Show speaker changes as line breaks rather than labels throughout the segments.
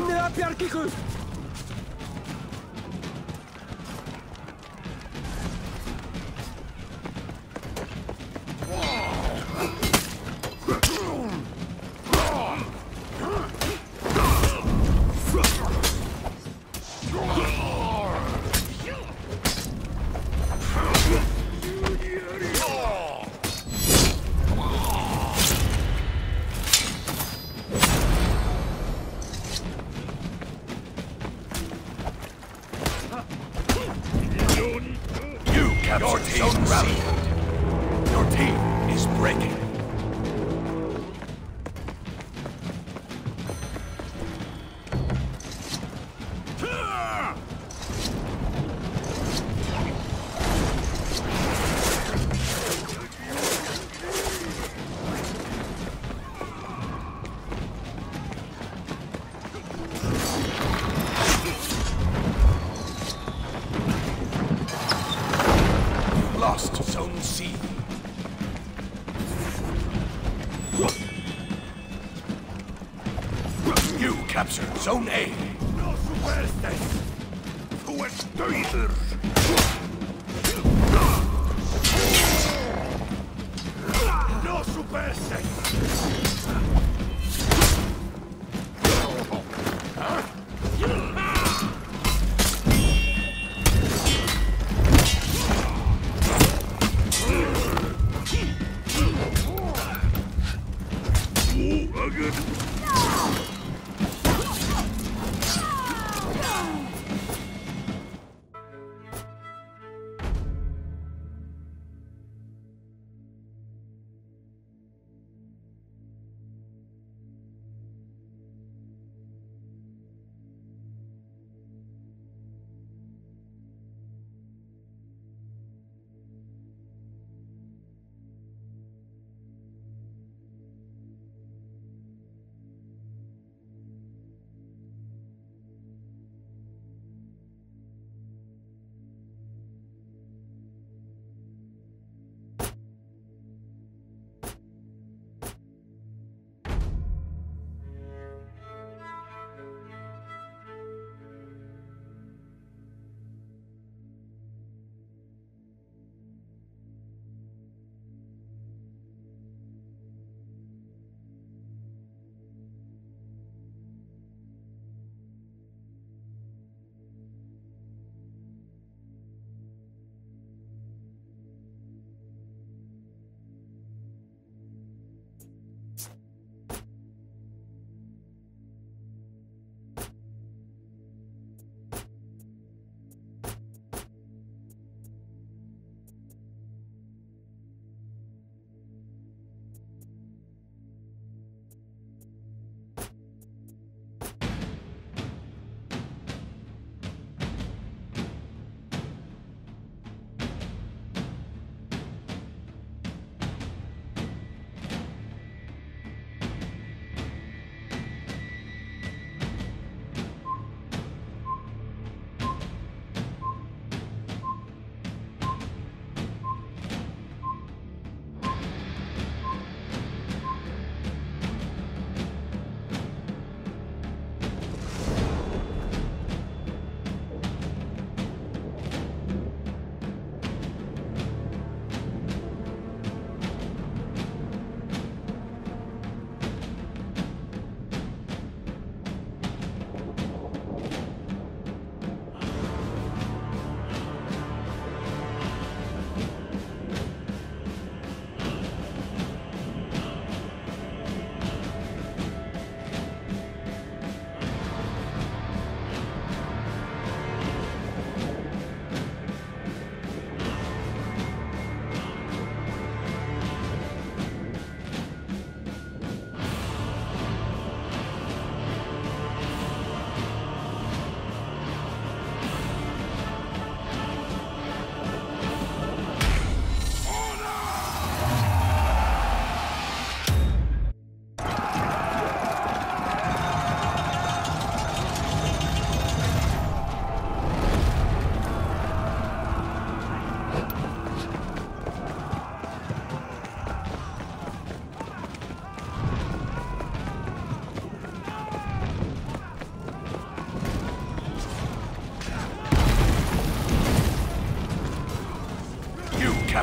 Une AP
à le Zone A. No superstes. Versteuer. No superstes. Oh, again. No!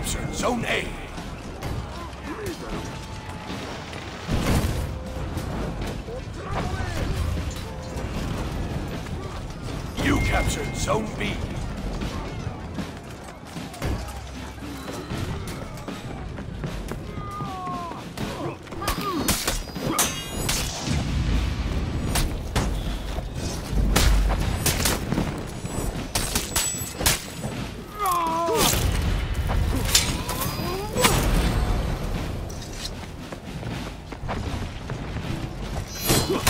Captured Zone B. You captured Zone B. You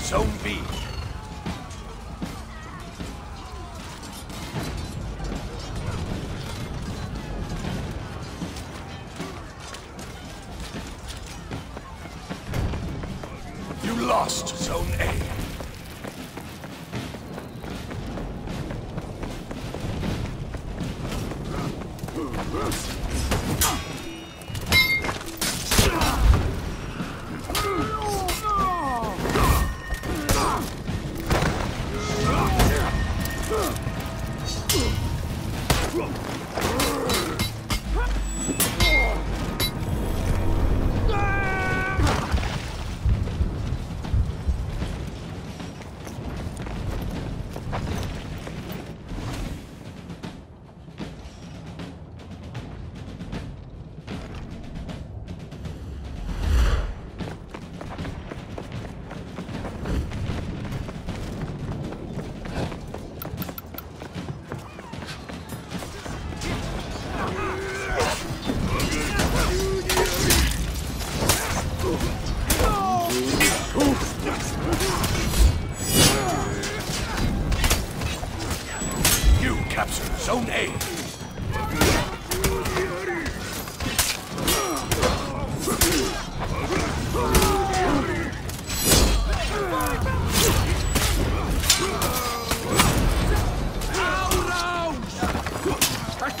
Zone B.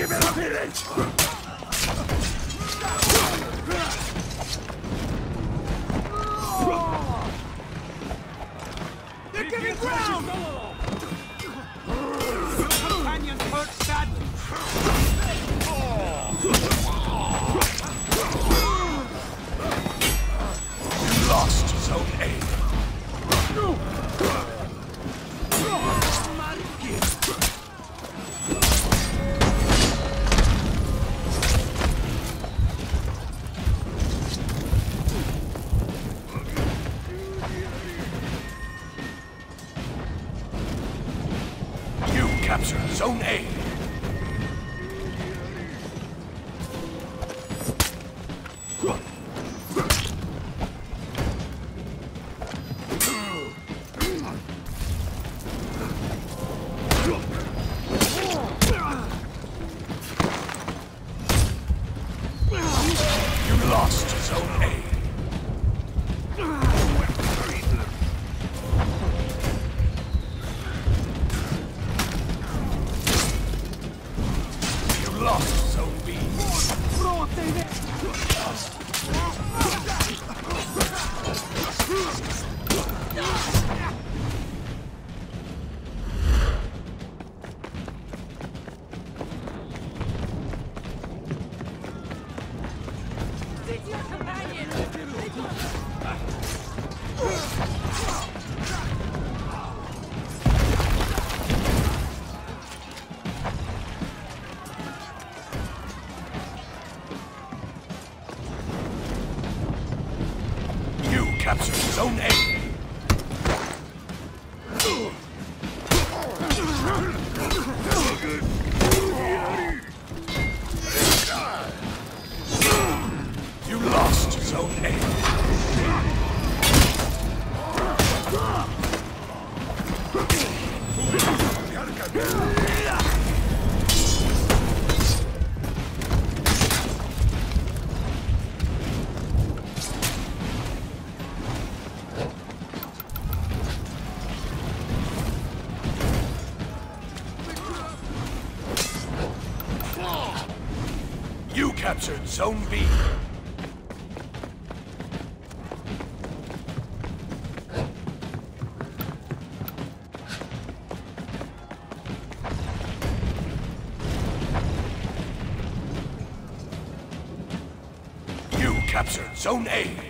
They're
captured Zone A. You lost Zone A. You captured Zone A.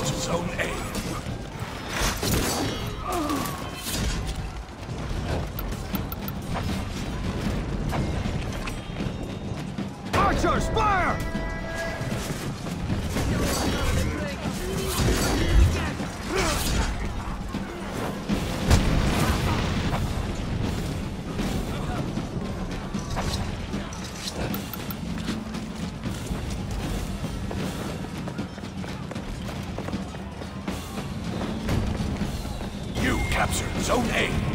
Lost Zone A.
Archers, fire!
Captured Zone A.